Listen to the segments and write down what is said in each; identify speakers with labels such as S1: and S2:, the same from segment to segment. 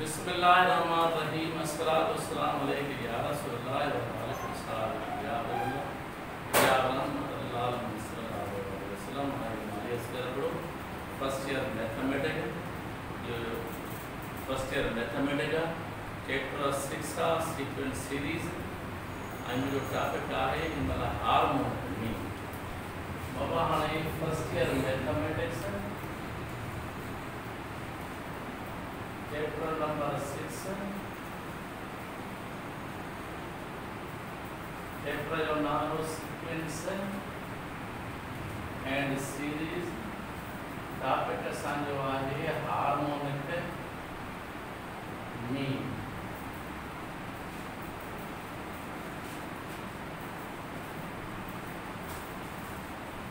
S1: بسم اللہ الرحمن الرحیم الصلاۃ والسلام علیک یا رسول اللہ و علیہ السلام یا اللہ یا رحمت اللہ صلی اللہ علیہ وسلم ہماری اسکربڑو فرسٹ ایئر میتھمیٹک جو first year mathematic chapter six کا سیکوینس سیریز ان جو ٹاپک ہے ان ملا ہارمونی بابا ہانے first year mathematics April number 6 April on sequence and series topic Sanjavali harmonic mean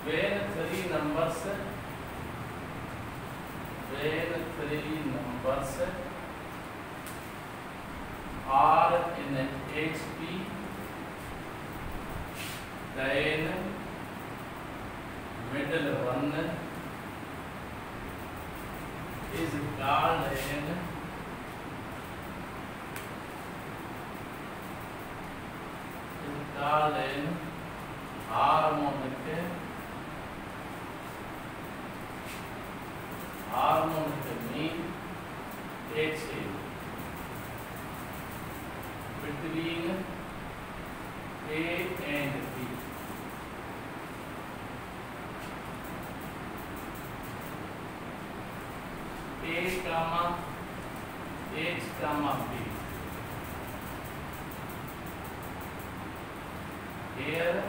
S1: when three numbers when three numbers harmonic mean H between A and B. A comma H comma B. Here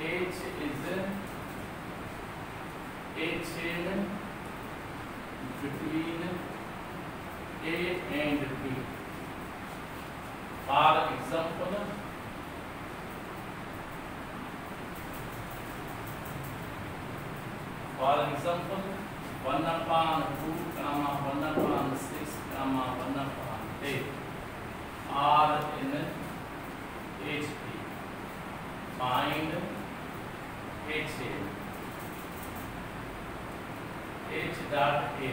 S1: H is H in between A and B. For example, for example, 1 upon 2, comma, 1 upon 6, comma, 1 upon 8 are in HP. Find HM. H dot A.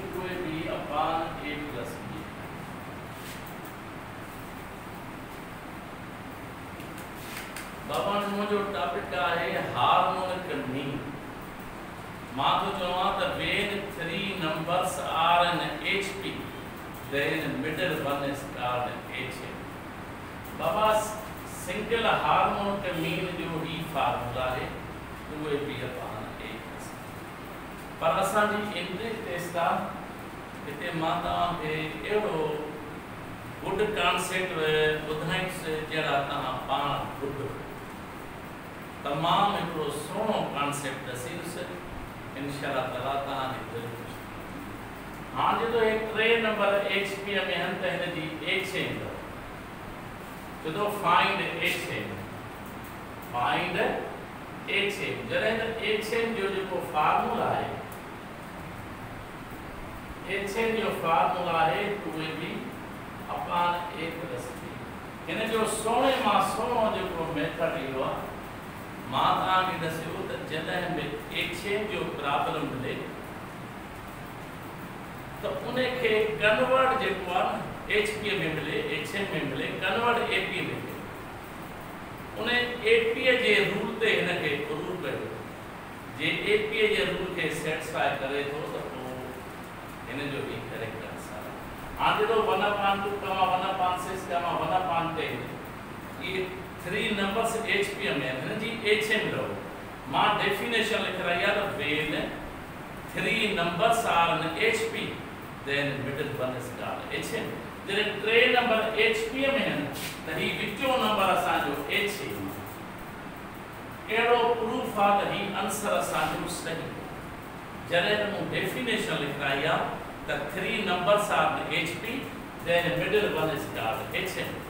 S1: two A B upon A plus ہوں جو topic کا ہے hormone کرنی۔ ماں تو جو آتا with three numbers are in H P. Then middle one is are in H. ہے بابا سنگل ہارمون کمین جو ہی فارمولا ہے تو وہ بھی اپان ایک۔ ہے پر اسا جی اندرک تیستا کہتے ماں تا ہم کے ایڑو گوڈ کانسیٹ ہے بدھائیں سے جڑا تاہاں پان گوڈ ہے تمام اکڑو سونو کانسیپٹ اسی اسے انشاءاللہ تعالیٰ تعالیٰ دل ہاں جی تو ایک ٹرے نمبر ایچ پی ہمیں ہم تہنے جی ایک چین دو جو تو فائنڈ ایک چین فائنڈ ایک چین جرہے در ایک چین جو جو کو فارمولا ہے۔ ایک چین جو فارمولا ہے کوئی بھی اپنا ایک رسی یعنی انہیں جو سونے ماں سونوں جو کو میتھر ہی ہوا ماتان ادھا سے ہو تو جدہ میں ایک چھین جو برابر ملے تو انہیں کے کنورڈ جے کوان ایچ پی میں ملے ایک چھین میں ملے کنورڈ اے پی میں ملے انہیں اے پی جے رول دے انہیں کے قرور پہ دے جے اے پی جے رول کے سیٹسفائی کرے تو تو انہیں جو بھی کرے گا آنے دو ونہ پانٹو کاما ونہ پانسیس کاما ونہ پانٹے ہیں یہ three numbers HPM energy HM draw. My definition like when three numbers are in HP, then middle one is called HM. There is three number HPM energy. Which number is called HM? ایڈو proof آتا ہی answer آسانیو سہی جلیر مو definition لکھ رہا ہے تا three number ساتھ H P then middle one is called H H H H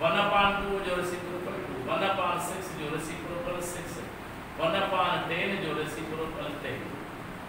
S1: 1 upon 2 جو reciprocal 2 1 upon 6 جو reciprocal 6 1 upon 10 جو reciprocal 10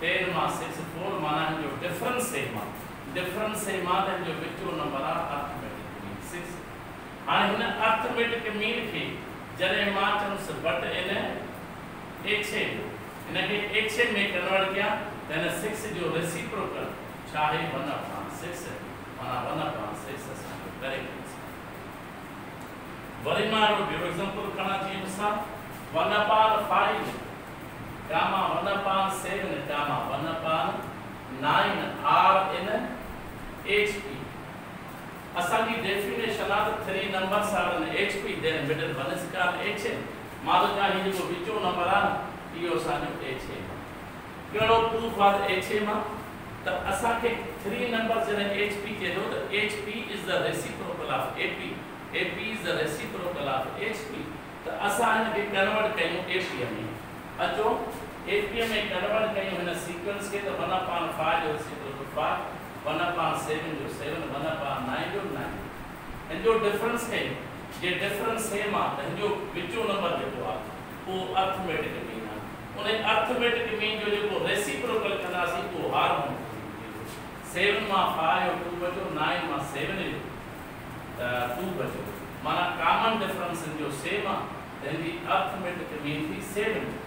S1: تیر ماہ سکس فور مانا ہے جو ڈیفرنس سیما ڈیفرنس سیما ہے جو بچوں number are arithmetic mean six ہاں ہنے ارثمیٹک مین کی جرے ماہ چنس بٹ ان ہے ایچے انہیں کہ ایچے میں کنورڈ کیا تینے سکس جو ریسیپروکل چاہے ون اپان سکس ہے مانا ون اپان سکس ہے سکس ہے بری کنس ہے وری مارو بیو ایکزمپل کھنا one upon seven Gama one upon nine are in H P اسان جي ڊيفنيشن آهي ته three numbers are in H P then middle one is called H M مان ته چاهئي جيڪو وچو نمبر آهي اهو اسان جو ايڇ اين ڪهڙو پروف آهي ايڇ اي مان ته اسان کي ٿري نمبر جڏهن ايڇ پي ٿو ته H P is the reciprocal of I P A P is the reciprocal of H convert A ۾ اچھو ایف پی ایم ایک کنورٹ کیوں ہن سیکوینس کے تو 1 اپان 5 جو سیکوینس 5 1 اپان 7 جو 7 1 اپان 9 جو 9 ہن جو ڈفرنس ہے یہ ڈفرنس سیم آ ہن جو وچو نمبر جو آ وہ ارتھمیٹک مین آ انہیں ارتھمیٹک مین جو جو ریسیپروکل کنا سی تو ہار ہوں 7 ماں 5 اور 2 بچو 9 ماں 7 جو 2 بچو مانا کامن ڈفرنس جو سیم آ ہن جی ارتھمیٹک مین تھی 7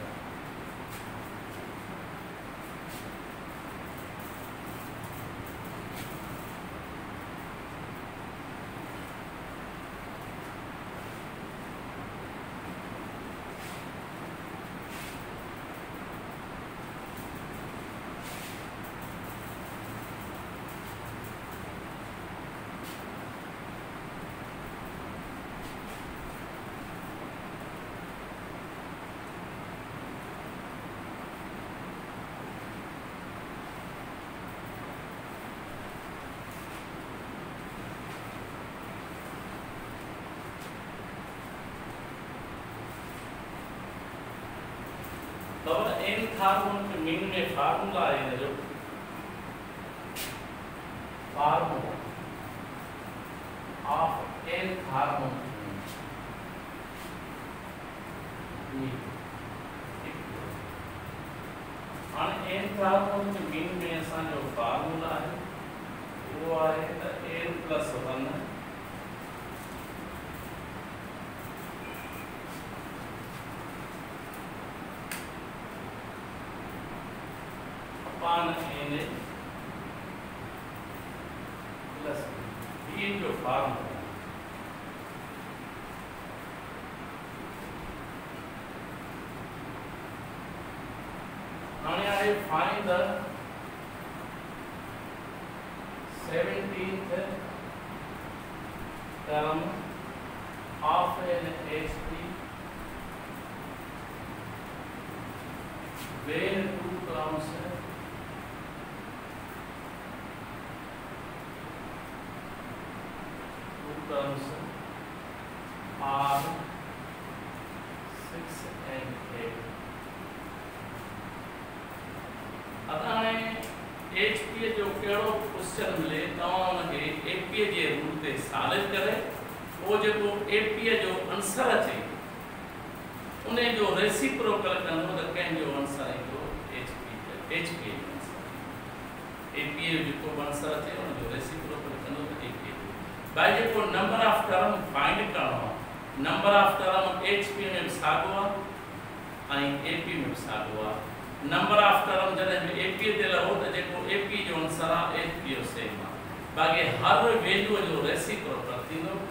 S1: طبعا این کاربون کے مین میں فارمولا آئے ہیں جو فارمولا آف این کاربون کے مین میں اور این کاربون I find the seventeenth term um, answer اچھے گی انہیں جو ریسی پروکل کرنے ہوتا کہیں جو انسر ہے جو ایچ پی ہے ایچ پی ہے ای پی ای جو کو انسر اچھے انہیں جو ریسی پروکل کرنے ہوتا ای پی ہے بھائی جب کو نمبر آف کرم فائنڈ کرنا ہوں number of term H P میں بساگ ہوا آئی ای پی میں بساگ ہوا نمبر آف کرم جنہیں جو ای پی دے لہو تا جب کو ای پی جو انسر ہے ای پی ہے سیما باگے ہر ویلو جو ریسی پروکل کرتی ہوں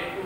S1: A two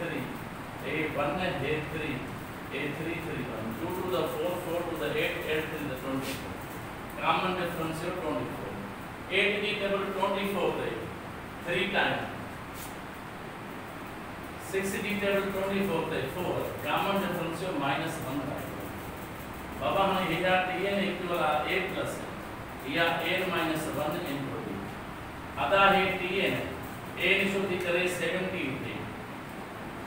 S1: three A1 and A3, A3, 3, 1, 2 to the 4, 4 to the 8, 8 is the 24. Common difference of 24. 8 is equal to 24, right? 3 times. 6 is equal to 24, right? 4. Common difference of minus 1, right? Baba, we have A equal to A plus. We A minus 1 in 20. That is TN. A is equal to 17, right?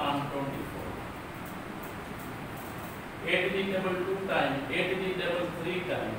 S1: 5 24 8 D double 2 time 8 D double 3 time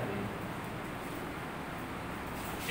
S1: 3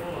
S1: 4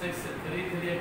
S1: 6 3 3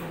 S1: 2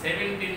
S1: 17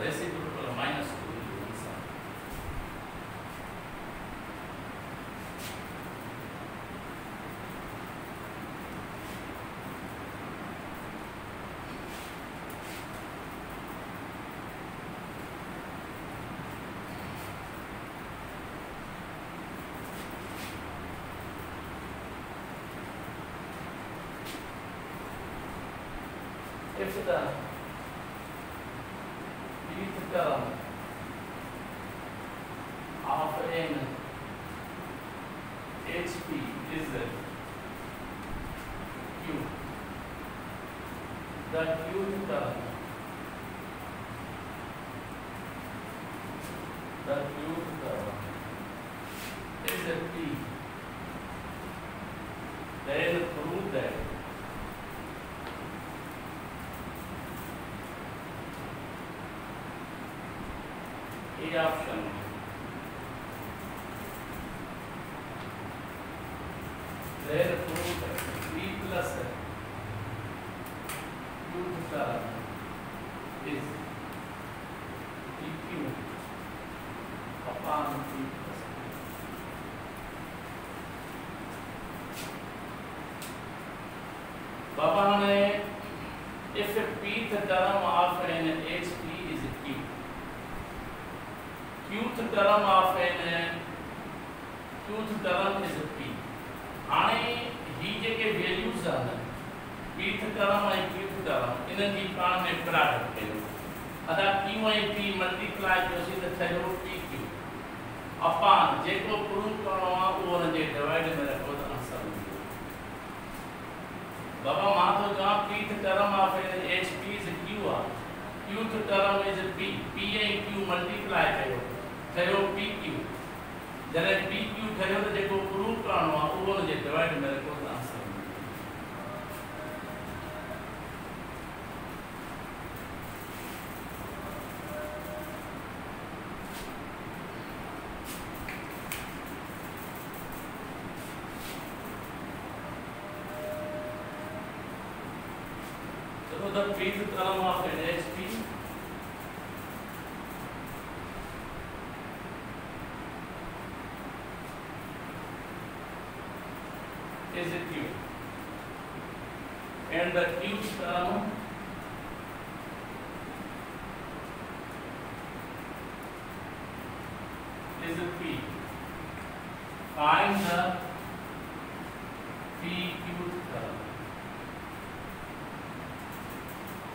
S1: reciprocal minus HP is Q, the youth term, the youth term is a P, If a p th term of an HP is Q, q th term of an q th term is P. And he ke values are p th term and q th term in the Nipan may product. And that p and p multiply to see the third of pq. Upon j equal to the over the divided by the بابا ماں تو کہاں pth term of H P is Q a. Pth term H P P and Q multiply کرے ہو تھے ہو پی کیو جنہیں پی کیو تھے ہو تو جے کو پروف کرانو آ اوہ جے ڈیوائیڈ میرے کو வீட்டு தளமாக SP is a tube. And the tube's column is a P. Find the P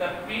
S1: the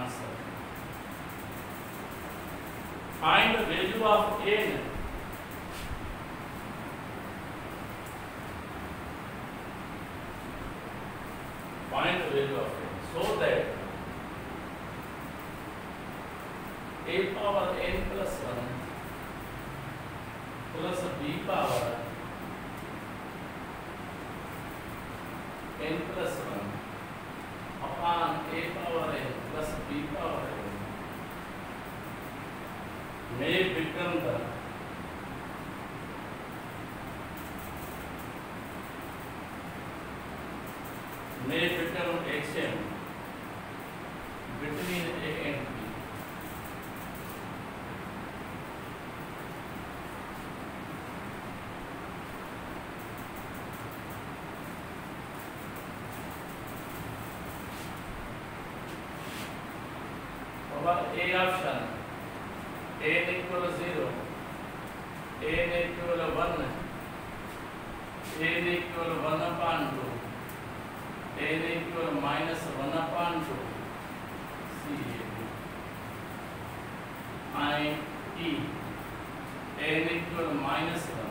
S1: answer find the value of A so that a power n plus 1 plus b power n plus 1 upon a power n plus b power n may become the may become HM between A and B. Our A option, n equal to 0, n equal to 1, n equal to 1 upon 2, n equal to minus 1 upon 2, C I E, n equal to minus 1.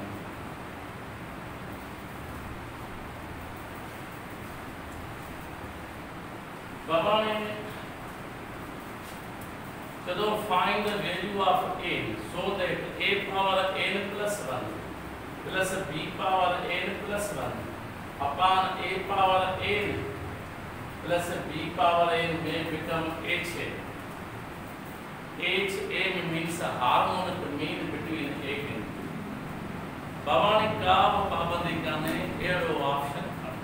S1: find the value of n so that a power n plus 1 plus b power n plus 1 upon a power n plus b power n may become h n. h n means a harmonic mean between a and b. Bhavani kaab Pabandika ne aero option kano.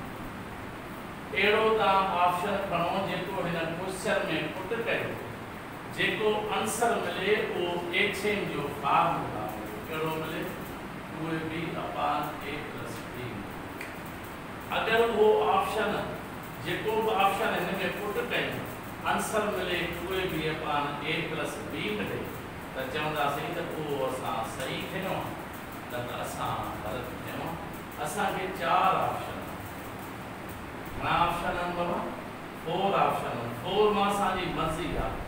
S1: Aero taam option kano jeko hina question mein put kare. جے کو answer ملے او ایچھیں جو خواب ہوگا کرو ملے کوئے بھی اپان ایک رسپی ملے اگر وہ آپشن جے کو آپشن ہے ہمیں پوٹ کہیں انصر ملے کوئے بھی اپان ایک رسپی ملے۔ تجمد آسے ہی تک وہ آسان صحیح تھے نو تک آسان غلط تھے نو آسان کے چار آپشن منہ option number four option four ماہ سانی مرضی آپ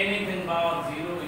S1: anything power zero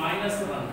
S1: minus one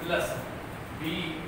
S1: plus B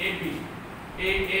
S1: A B A A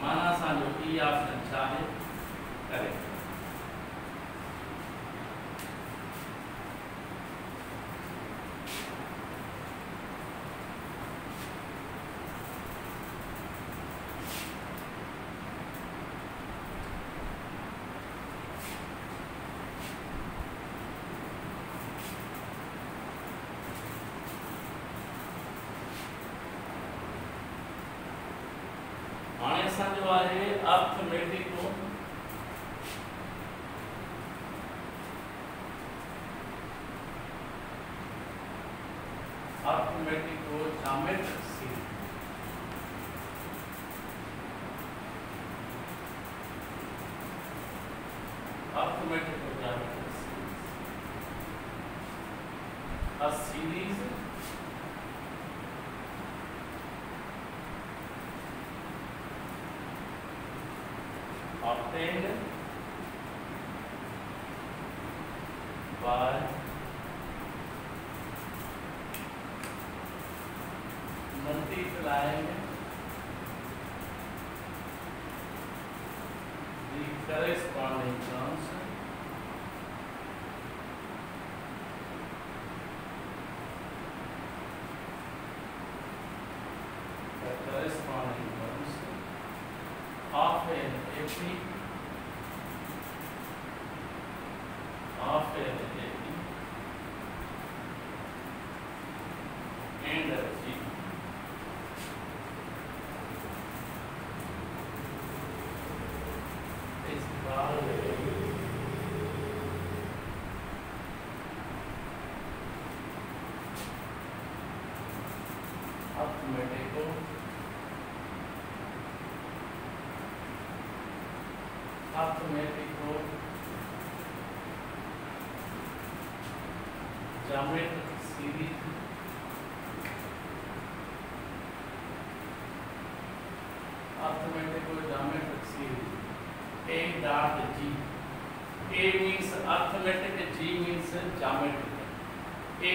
S1: مانا سا لوٹی یا سنچاہے کرے سمجھوا رہے آپ کمیٹی کو by multiplying the corresponding terms the corresponding terms of an arithmetical arithmetical geometric series arithmetical geometric series A dot G A means arithmetic G means geometric A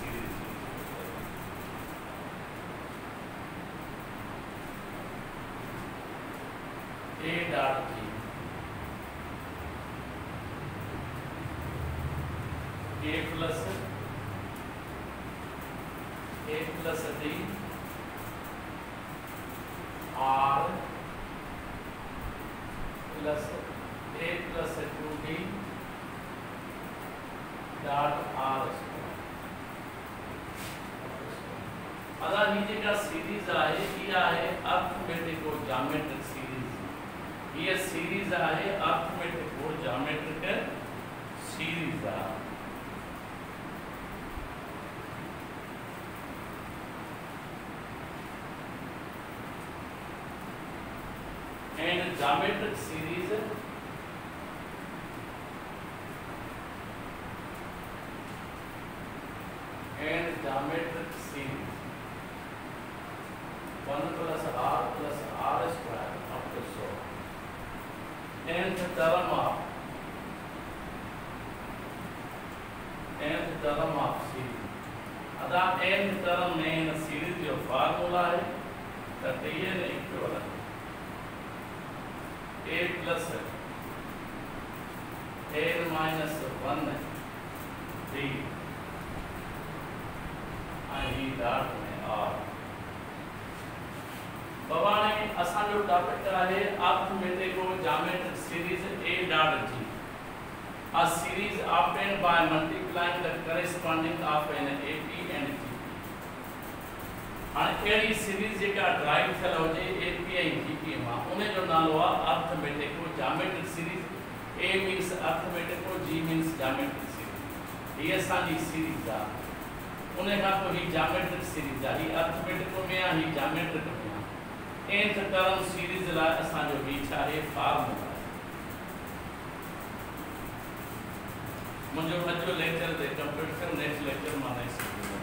S1: series three plus A plus and geometric series اسانو ڈاکٹر کرا ہے اپ کو ملتے کو جامع series A dot G. ا series up ten by multiplying the corresponding up in A P and G ہن کیڑی سیریز جے کا ڈرائیو چلا ہو جے اے پی اینڈ جی کے ما انہے جو نالو اپ کو ملتے کو جامع سیریز اے مینز اپ کو ملتے کو جی مینز جامع سیریز یہ اسان دی سیریز دا انہے کا تو ہی جامع سیریز دا ہی اپ کو کو میں ہی جامع سیریز انترکرم سیریز لائے اسان جو بیچارے فارم ہو رہا ہے منجھو حجو لیکچر دے کمپیٹر نیچ لیکچر مانے سکتے ہیں